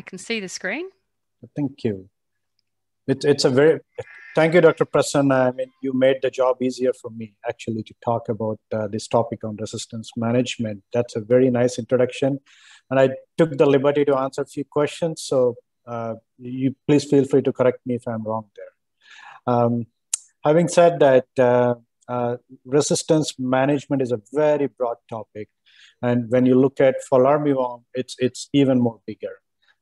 I can see the screen. Thank you. It, it's a very, thank you, Dr. Prasanna. I mean, you made the job easier for me actually to talk about uh, this topic on resistance management. That's a very nice introduction. And I took the liberty to answer a few questions. So uh, you please feel free to correct me if I'm wrong there. Um, having said that, uh, uh, resistance management is a very broad topic. And when you look at fall armyworm, it's, it's even more bigger.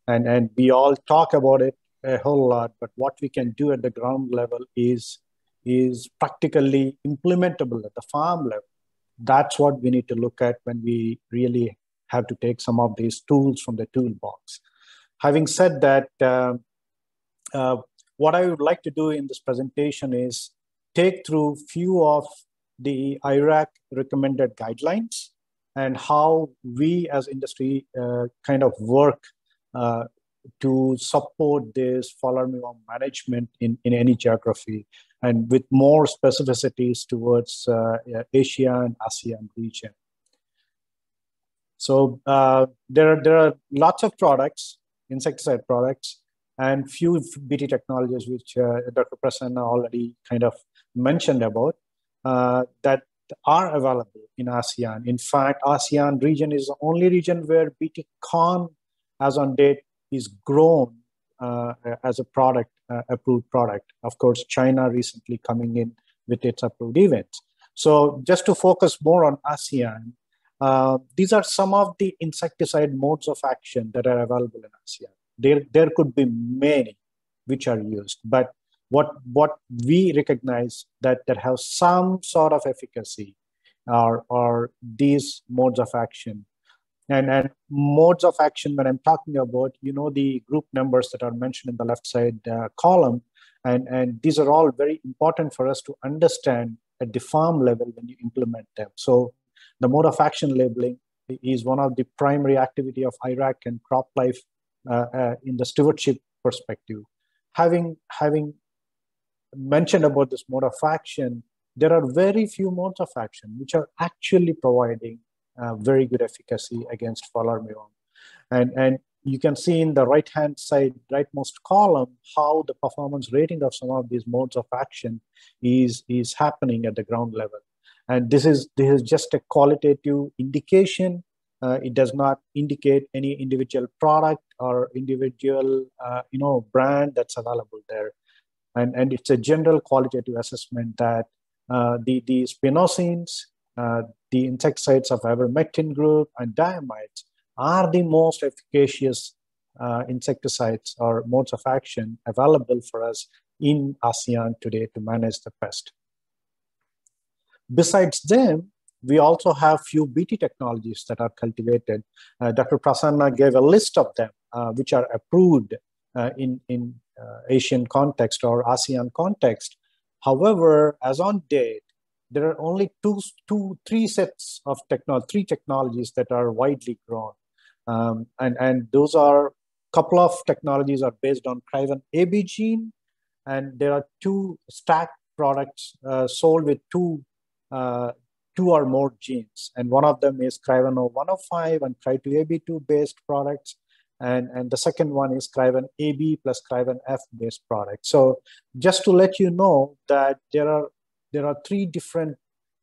And, and we all talk about it a whole lot, but what we can do at the ground level is, is practically implementable at the farm level. That's what we need to look at when we really have to take some of these tools from the toolbox. Having said that, uh, uh, what I would like to do in this presentation is take through few of the IRAC recommended guidelines and how we as industry uh, kind of work uh, to support this fall armyworm management in, in any geography and with more specificities towards uh, Asia and ASEAN region. So uh, there, are, there are lots of products, insecticide products, and few BT technologies, which uh, Dr. Prasanna already kind of mentioned about, uh, that are available in ASEAN. In fact, ASEAN region is the only region where BT corn, as on date, is grown uh, as a product, uh, approved product. Of course, China recently coming in with its approved events. So just to focus more on ASEAN, uh, these are some of the insecticide modes of action that are available in ASEAN. There, there could be many which are used, but what, what we recognize that, that have some sort of efficacy are, are these modes of action and, and modes of action when i'm talking about you know the group numbers that are mentioned in the left side uh, column and, and these are all very important for us to understand at the farm level when you implement them so the mode of action labeling is one of the primary activity of IRAC and CropLife uh, uh, in the stewardship perspective. Having having mentioned about this mode of action, there are very few modes of action which are actually providing uh, very good efficacy against fall armyworm. And, and you can see in the right hand side, rightmost column, how the performance rating of some of these modes of action is, is happening at the ground level. And this is, this is just a qualitative indication. Uh, it does not indicate any individual product or individual uh, you know, brand that's available there. And, and it's a general qualitative assessment that uh, the, the spinosyns, uh, the insecticides of ivermectin group and diamides are the most efficacious uh, insecticides or modes of action available for us in ASEAN today to manage the pest. Besides them, we also have few BT technologies that are cultivated. Uh, Dr. Prasanna gave a list of them, uh, which are approved uh, in, in uh, Asian context or ASEAN context. However, as on date, there are only two, two, three sets of technology, three technologies that are widely grown. Um, and, and those are couple of technologies are based on Criven AB gene, and there are two stack products uh, sold with two, uh, two or more genes. And one of them is Cry1A.105 and Cry2Ab2 based products. And, and the second one is Criven AB plus Cry1F based products. So just to let you know that there are there are three different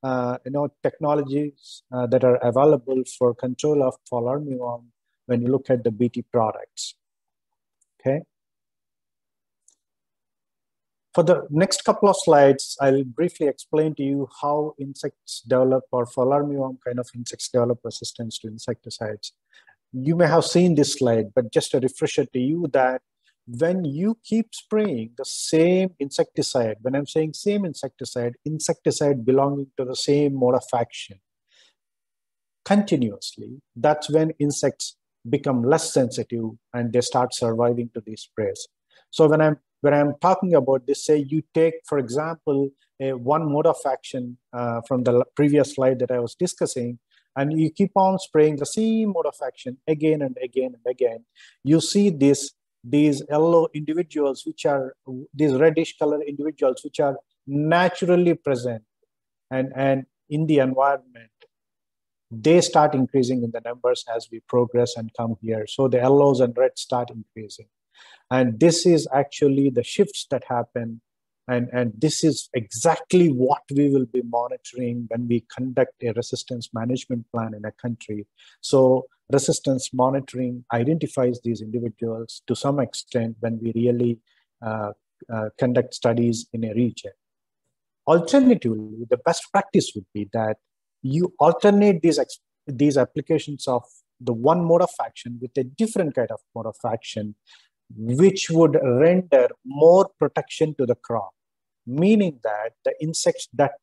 uh, you know technologies uh, that are available for control of fall armyworm when you look at the BT products. Okay. For the next couple of slides, I'll briefly explain to you how insects develop or fall armyworm kind of insects develop resistance to insecticides. You may have seen this slide, but just a refresher to you that when you keep spraying the same insecticide, when I'm saying same insecticide, insecticide belonging to the same mode of action continuously, that's when insects become less sensitive and they start surviving to these sprays. So when I'm when I'm talking about this, say you take, for example, a one mode of action uh, from the previous slide that I was discussing, and you keep on spraying the same mode of action again and again and again, you see this these yellow individuals, which are these reddish color individuals, which are naturally present and, and in the environment. they start increasing in the numbers as we progress and come here. So the yellows and reds start increasing. And this is actually the shifts that happen. And, and this is exactly what we will be monitoring when we conduct a resistance management plan in a country. So resistance monitoring identifies these individuals to some extent when we really uh, uh, conduct studies in a region. Alternatively, the best practice would be that you alternate these, these applications of the one mode of action with a different kind of mode of action, which would render more protection to the crop, meaning that the insects that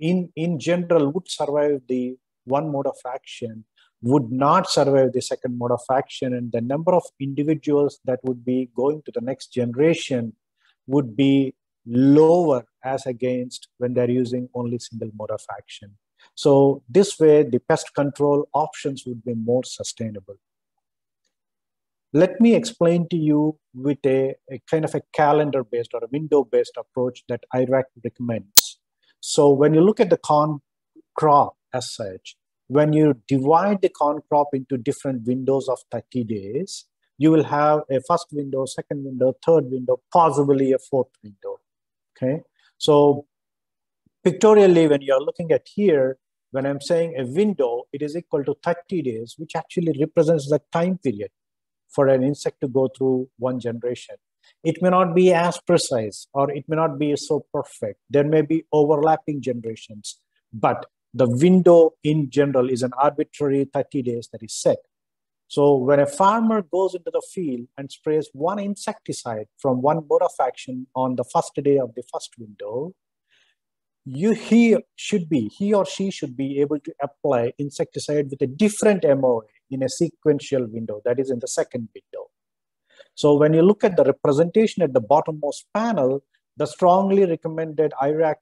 in, in general would survive the one mode of action would not survive the second mode of action and the number of individuals that would be going to the next generation would be lower as against when they're using only single mode of action. So this way, the pest control options would be more sustainable. Let me explain to you with a, a kind of a calendar-based or a window-based approach that IRAC recommends. So when you look at the corn crop as such, when you divide the corn crop into different windows of 30 days, you will have a first window, second window, third window, possibly a fourth window. Okay, so pictorially, when you're looking at here, when I'm saying a window, it is equal to 30 days, which actually represents the time period for an insect to go through one generation. It may not be as precise or it may not be so perfect. There may be overlapping generations, but the window in general is an arbitrary 30 days that is set. So when a farmer goes into the field and sprays one insecticide from one mode of action on the first day of the first window, you he should be he or she should be able to apply insecticide with a different MOA in a sequential window that is in the second window. So when you look at the representation at the bottommost panel, the strongly recommended IRAC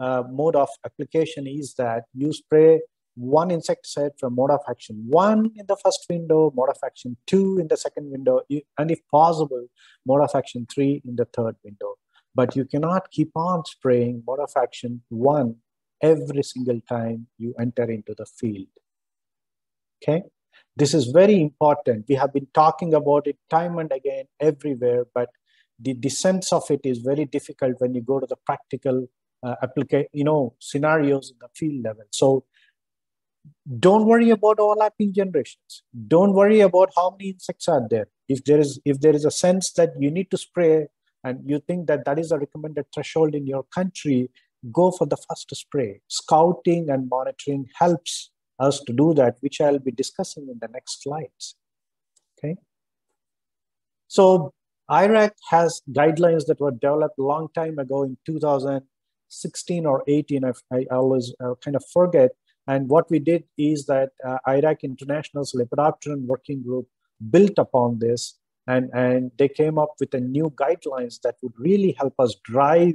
uh, mode of application is that you spray one insecticide from mode of action one in the first window, mode of action two in the second window, and if possible, mode of action three in the third window. But you cannot keep on spraying mode of action one every single time you enter into the field. Okay, this is very important. We have been talking about it time and again everywhere, but the, the sense of it is very difficult when you go to the practical uh, application, you know, scenarios in the field level. So don't worry about overlapping generations. Don't worry about how many insects are there. If there is if there is a sense that you need to spray and you think that that is a recommended threshold in your country, go for the first spray. Scouting and monitoring helps us to do that, which I'll be discussing in the next slides. Okay. So IRAC has guidelines that were developed a long time ago in 2016 or 18. I, I always uh, kind of forget. And what we did is that uh, IRAC International's Lepidopteran Working Group built upon this and, and they came up with a new guidelines that would really help us drive,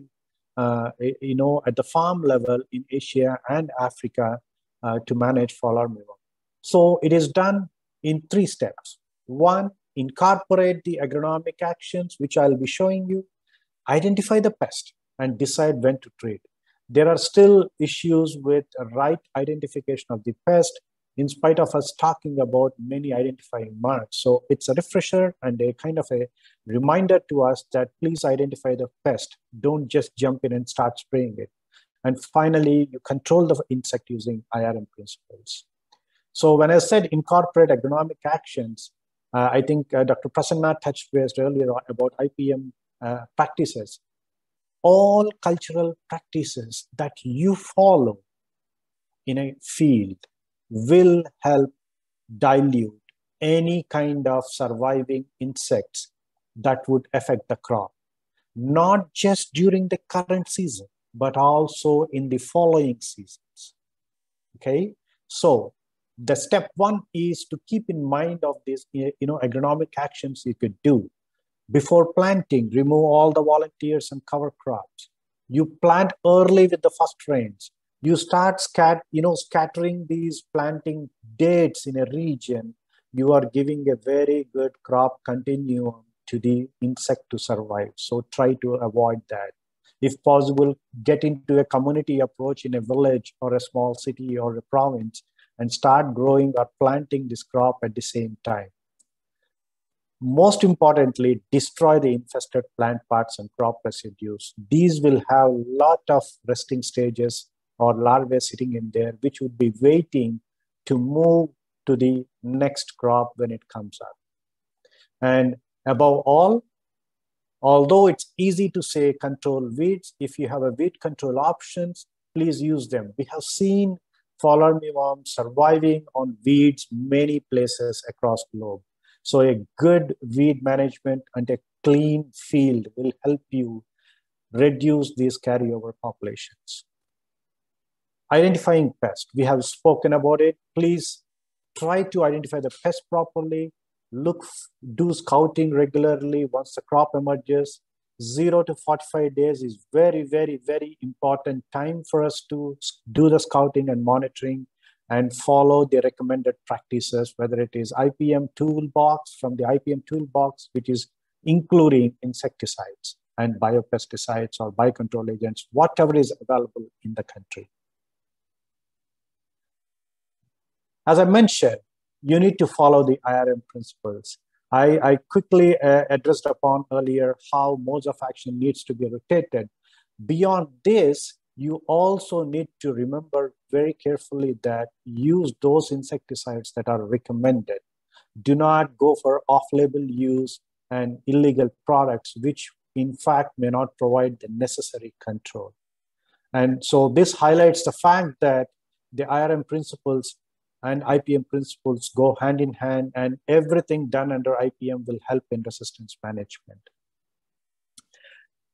uh, you know, at the farm level in Asia and Africa uh, to manage fall armyworm. So it is done in three steps. One, incorporate the agronomic actions, which I'll be showing you, identify the pest and decide when to treat. There are still issues with right identification of the pest, in spite of us talking about many identifying marks. So it's a refresher and a kind of a reminder to us that please identify the pest. Don't just jump in and start spraying it. And finally, you control the insect using IRM principles. So when I said incorporate agronomic actions, uh, I think uh, Dr. Prasanna touched base earlier about IPM uh, practices. All cultural practices that you follow in a field will help dilute any kind of surviving insects that would affect the crop, not just during the current season, but also in the following seasons. Okay, so the step one is to keep in mind of these you know agronomic actions you could do before planting remove all the volunteers and cover crops. You plant early with the first rains. You start scat you know scattering these planting dates in a region. You are giving a very good crop continuum to the insect to survive. So try to avoid that. If possible get into a community approach in a village or a small city or a province and start growing or planting this crop at the same time. Most importantly, destroy the infested plant parts and crop residues. These will have a lot of resting stages or larvae sitting in there, which would be waiting to move to the next crop when it comes up. And above all, although it's easy to say control weeds, if you have a weed control options, please use them. We have seen fall armyworm surviving on weeds many places across globe. So a good weed management and a clean field will help you reduce these carryover populations. Identifying pests, we have spoken about it. Please try to identify the pest properly. Look, do scouting regularly once the crop emerges. Zero to 45 days is very, very, very important time for us to do the scouting and monitoring and follow the recommended practices, whether it is IPM toolbox from the IPM toolbox, which is including insecticides and biopesticides or biocontrol agents, whatever is available in the country. As I mentioned, you need to follow the IRM principles. I, I quickly uh, addressed upon earlier how modes of action needs to be rotated. Beyond this, you also need to remember very carefully that use those insecticides that are recommended. Do not go for off-label use and illegal products, which in fact may not provide the necessary control. And so this highlights the fact that the IRM principles and IPM principles go hand in hand, and everything done under IPM will help in resistance management.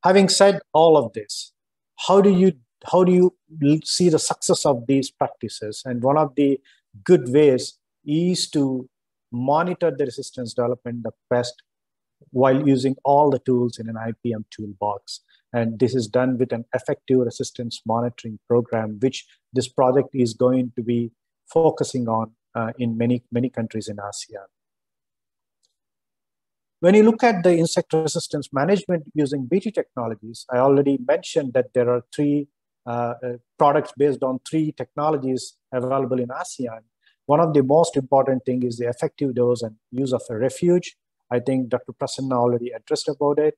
Having said all of this, how do you how do you see the success of these practices? And one of the good ways is to monitor the resistance development the pest while using all the tools in an IPM toolbox. And this is done with an effective resistance monitoring program, which this project is going to be focusing on uh, in many, many countries in ASEAN. When you look at the insect resistance management using BT technologies, I already mentioned that there are three products based on three technologies available in ASEAN. One of the most important thing is the effective dose and use of a refuge. I think Dr. Prasanna already addressed about it.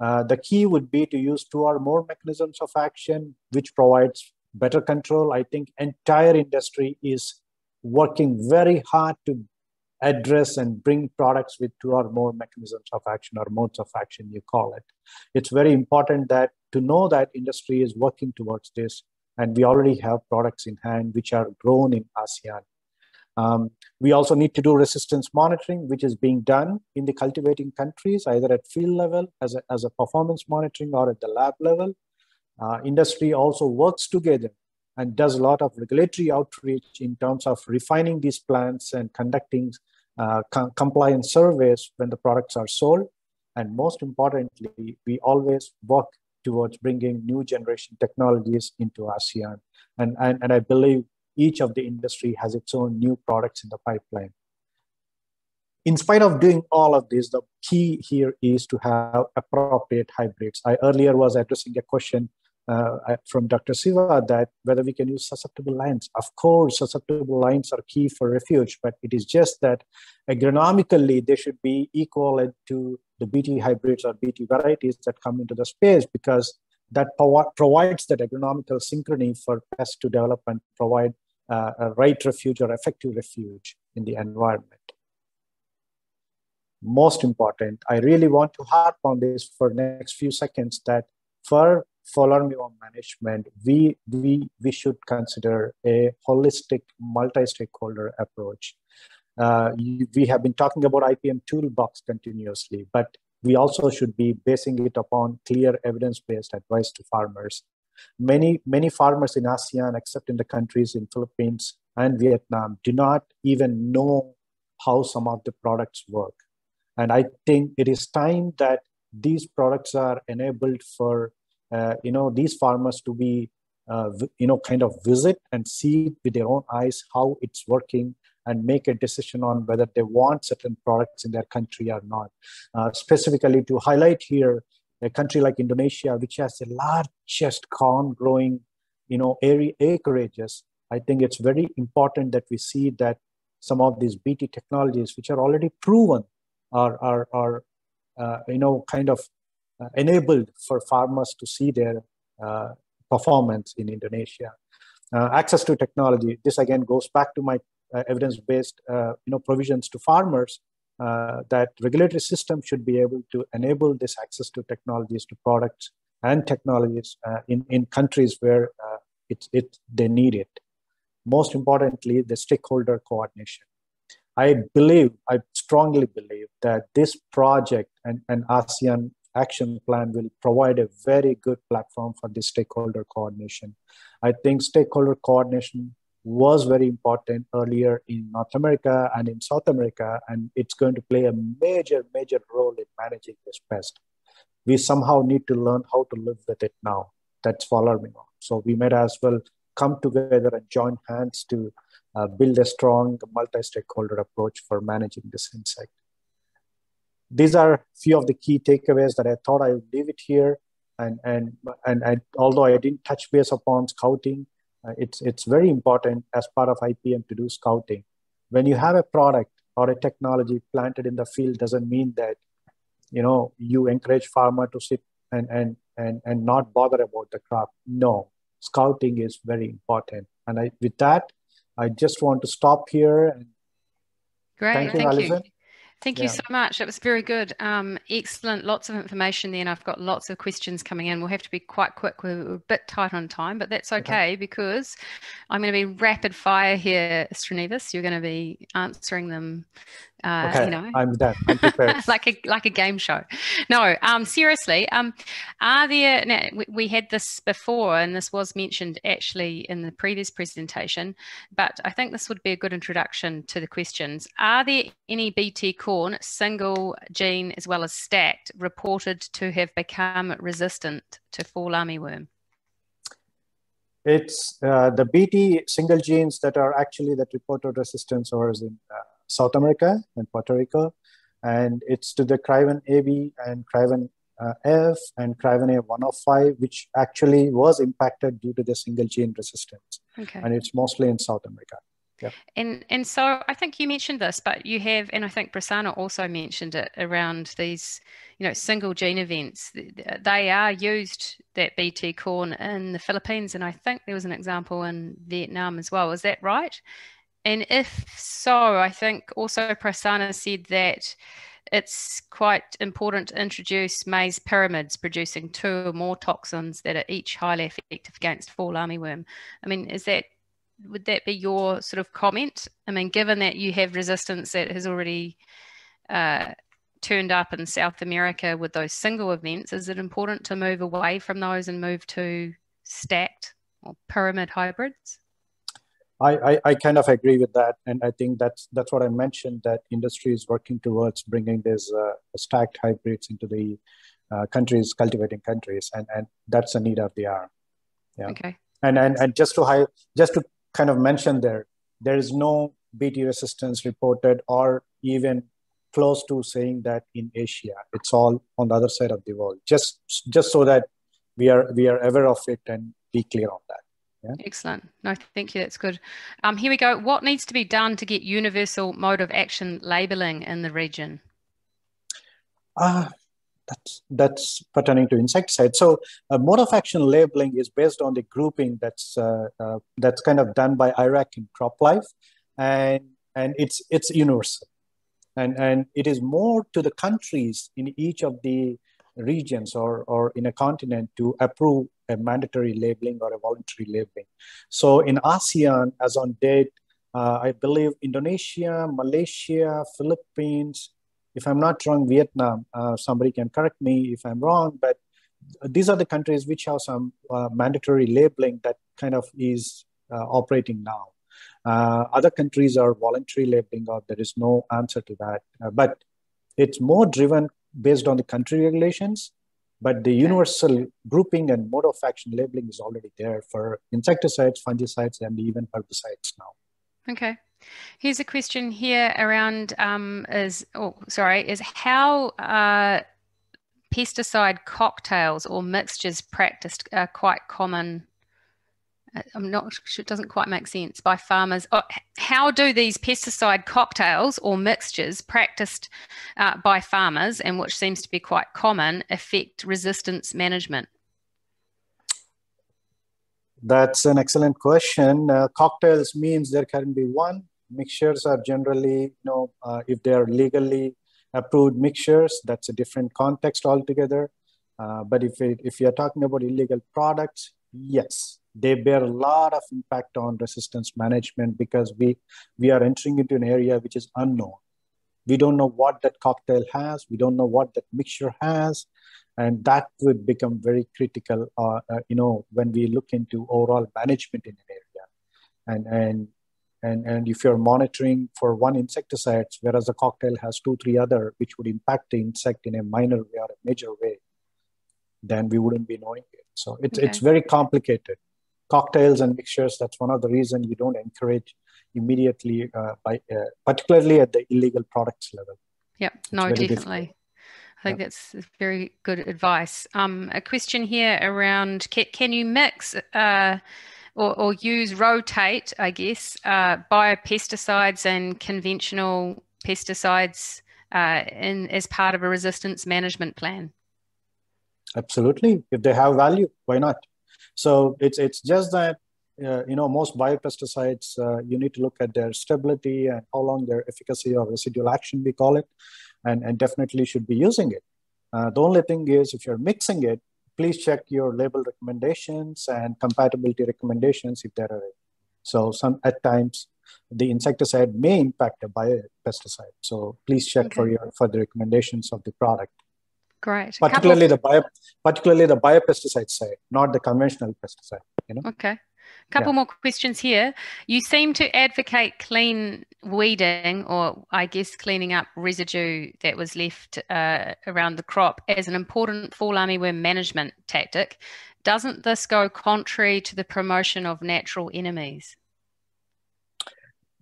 Uh, the key would be to use two or more mechanisms of action, which provides better control. I think entire industry is working very hard to address and bring products with two or more mechanisms of action or modes of action you call it it's very important that to know that industry is working towards this and we already have products in hand which are grown in asean um, we also need to do resistance monitoring which is being done in the cultivating countries either at field level as a, as a performance monitoring or at the lab level uh, industry also works together and does a lot of regulatory outreach in terms of refining these plants and conducting uh, com- compliance surveys when the products are sold. And most importantly, we always work towards bringing new generation technologies into ASEAN. And, and, and I believe each of the industry has its own new products in the pipeline. In spite of doing all of this, the key here is to have appropriate hybrids. I earlier was addressing a question uh, from Dr. Siva that whether we can use susceptible lines. Of course, susceptible lines are key for refuge, but it is just that agronomically they should be equal to the BT hybrids or BT varieties that come into the space because that provides that agronomical synchrony for pests to develop and provide uh, a right refuge or effective refuge in the environment. Most important, I really want to harp on this for next few seconds that for armyworm management, we, we, we should consider a holistic multi-stakeholder approach. Uh, we have been talking about IPM toolbox continuously, but we also should be basing it upon clear evidence-based advice to farmers. Many, many farmers in ASEAN, except in the countries in Philippines and Vietnam, do not even know how some of the products work. And I think it is time that these products are enabled for uh, you know these farmers to be uh, you know kind of visit and see with their own eyes how it's working and make a decision on whether they want certain products in their country or not uh, specifically to highlight here a country like indonesia which has the largest corn growing you know area acreages I think it's very important that we see that some of these BT technologies, which are already proven, are, are, are uh, you know, kind of uh, enabled for farmers to see their uh, performance in Indonesia. Uh, access to technology, this again goes back to my Uh, evidence-based uh, you know, provisions to farmers uh, that regulatory system should be able to enable this access to technologies, to products and technologies uh, in, in countries where it, it, they need it most importantly, the stakeholder coordination. I believe, I strongly believe that this project and, and ASEAN action plan will provide a very good platform for this stakeholder coordination. I think stakeholder coordination was very important earlier in North America and in South America, and it's going to play a major, major role in managing this pest. We somehow need to learn how to live with it now. That's following on. So we might as well come together and join hands to uh, build a strong multi-stakeholder approach for managing this insect. These are a few of the key takeaways that I thought I would leave it here. And, and, and, and although I didn't touch base upon scouting, Uh, it's, it's very important as part of IPM to do scouting. When you have a product or a technology planted in the field doesn't mean that you know you encourage farmer to sit and, and, and, and not bother about the crop. No, scouting is very important. And I, with that, I just want to stop here. Great, thank you. Thank you. Thank you yeah. so much. That was very good. Um, excellent. Lots of information there, and I've got lots of questions coming in. We'll have to be quite quick. We're a bit tight on time, but that's okay, okay. because I'm going to be rapid fire here, Srinivas. You're going to be answering them uh, okay, you know, I'm done. I'm like a like a game show. No, um, seriously. Um, are there? Now, we, we, had this before, and this was mentioned actually in the previous presentation. But I think this would be a good introduction to the questions. Are there any BT corn single gene as well as stacked reported to have become resistant to fall armyworm? It's uh, the BT single genes that are actually that reported resistance or is in uh, South America and Puerto Rico. And it's to the Cry1Ab and Craven uh, F and Cry1A.105, which actually was impacted due to the single gene resistance. Okay. And it's mostly in South America. Yeah. And and so I think you mentioned this, but you have, and I think Prasanna also mentioned it around these, you know, single gene events. They are used that BT corn in the Philippines, and I think there was an example in Vietnam as well. Is that right? And if so, I think also Prasanna said that it's quite important to introduce maize pyramids producing two or more toxins that are each highly effective against fall armyworm. I mean, is that would that be your sort of comment? I mean, given that you have resistance that has already uh, turned up in South America with those single events, is it important to move away from those and move to stacked or pyramid hybrids? I, I, I, kind of agree with that, and I think that's that's what I mentioned. That industry is working towards bringing these uh, stacked hybrids into the uh, countries, cultivating countries, and and that's a need of the hour. Yeah. Okay. And and and just to high, just to kind of mention there, there is no BT resistance reported, or even close to saying that in Asia. It's all on the other side of the world. Just just so that we are we are aware of it and be clear on that. Yeah. Excellent. No, thank you. That's good. Um, here we go. What needs to be done to get universal mode of action labeling in the region? Uh, that's, that's pertaining to insecticide. So uh, mode of action labeling is based on the grouping that's, uh, uh, that's kind of done by IRAC in CropLife. And, and it's, it's universal. And, and it is more to the countries in each of the regions or, or in a continent to approve a mandatory labeling or a voluntary labeling. So in ASEAN, as on date, uh, I believe Indonesia, Malaysia, Philippines, if I'm not wrong, Vietnam, uh, somebody can correct me if I'm wrong, but these are the countries which have some uh, mandatory labeling that kind of is uh, operating now. Uh, other countries are voluntary labeling, or there is no answer to that. Uh, but it's more driven based on the country regulations but the universal grouping and mode of action labeling is already there for insecticides, fungicides, and even herbicides now. Okay. Here's a question here around um, is oh sorry is how uh, pesticide cocktails or mixtures practiced are quite common I'm not sure, it doesn't quite make sense by farmers. Oh, how do these pesticide cocktails or mixtures practiced uh, by farmers, and which seems to be quite common, affect resistance management? That's an excellent question. Uh, cocktails means there can be one. Mixtures are generally, you know, uh, if they are legally approved mixtures, that's a different context altogether. Uh, but if, it, if you're talking about illegal products, yes, they bear a lot of impact on resistance management because we, we are entering into an area which is unknown. We don't know what that cocktail has. We don't know what that mixture has. And that would become very critical, uh, uh, you know, when we look into overall management in an area. And, and, and, and if you're monitoring for one insecticide, whereas the cocktail has two, three other, which would impact the insect in a minor way or a major way, then we wouldn't be knowing it. So it's, okay. it's very complicated cocktails and mixtures. That's one of the reasons we don't encourage immediately, uh, by uh, particularly at the illegal products level. Yep, no, definitely. Difficult. I think yep. that's very good advice. Um, a question here around can, can you mix uh, or, or, use rotate, I guess, uh, biopesticides and conventional pesticides uh, in as part of a resistance management plan? Absolutely. If they have value, why not? So it's it's just that uh, you know most biopesticides uh, you need to look at their stability and how long their efficacy or residual action we call it, and and definitely should be using it. Uh, the only thing is if you're mixing it, please check your label recommendations and compatibility recommendations if there are. So some at times the insecticide may impact a biopesticide. So please check okay. for your for the recommendations of the product. Great. Particularly the bio, particularly the biopesticide side, not the conventional pesticide. You know. Okay. Couple yeah. more questions here. You seem to advocate clean weeding, or I guess cleaning up residue that was left uh, around the crop, as an important fall armyworm management tactic. Doesn't this go contrary to the promotion of natural enemies?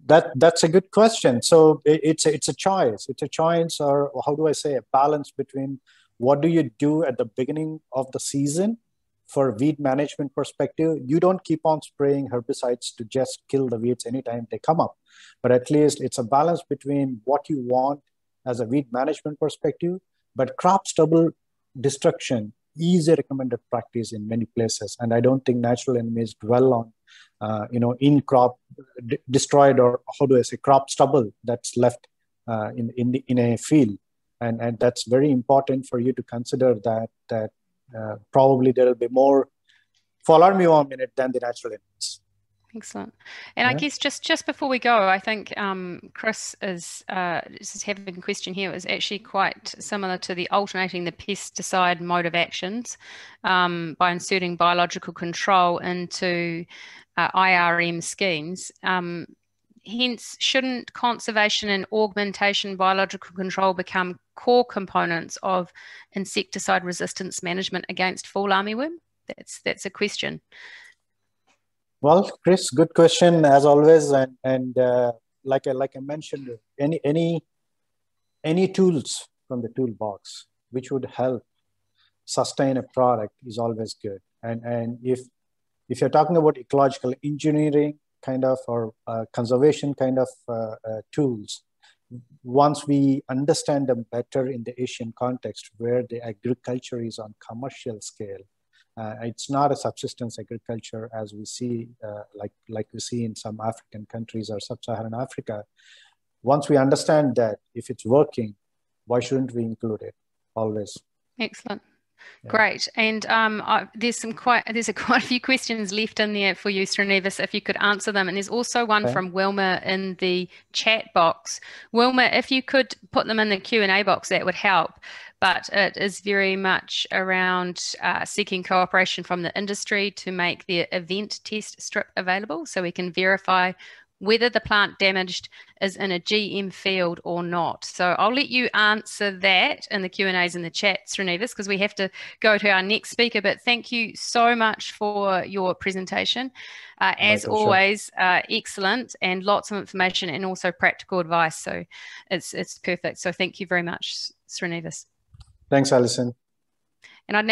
That that's a good question. So it, it's a, it's a choice. It's a choice, or how do I say, a balance between what do you do at the beginning of the season? For weed management perspective you don't keep on spraying herbicides to just kill the weeds anytime they come up. But at least it's a balance between what you want as a weed management perspective but crop stubble destruction is a recommended practice in many places. And i don't think natural enemies dwell on uh, you know in crop d- destroyed or how do i say crop stubble that's left uh, in in, the, in a field and and that's very important for you to consider that that uh, probably there will be more armyworm in it than the natural enemies. Excellent. And yeah. I guess just just before we go, I think um, Chris is uh, is having a question here. It actually quite similar to the alternating the pesticide mode of actions um, by inserting biological control into uh, IRM schemes. Um, hence, shouldn't conservation and augmentation biological control become core components of insecticide resistance management against fall armyworm? That's that's a question. Well, Chris, good question as always, and and uh, like I like I mentioned, any any any tools from the toolbox which would help sustain a product is always good. And and if if you're talking about ecological engineering, kind of or uh, conservation kind of uh, uh, tools. Once we understand them better in the asian context where the agriculture is on commercial scale uh, it's not a subsistence agriculture as we see uh, like like we see in some african countries or sub-saharan africa. Once we understand that if it's working why shouldn't we include it? Always. Excellent yeah. Great, and um, I, there's some quite there's a quite a few questions left in there for you, Srinivas, if you could answer them. And there's also one okay. from Wilma in the chat box. Wilma, if you could put them in the Q and A box, that would help. But it is very much around uh, seeking cooperation from the industry to make the event test strip available, so we can verify whether the plant damaged is in a GM field or not. So I'll let you answer that in the Q&As in the chat, Srinivas, because we have to go to our next speaker. But thank you so much for your presentation. Uh, as always, uh, excellent and lots of information and also practical advice. So it's, it's perfect. So thank you very much, Srinivas. Thanks, Alison. And I'd now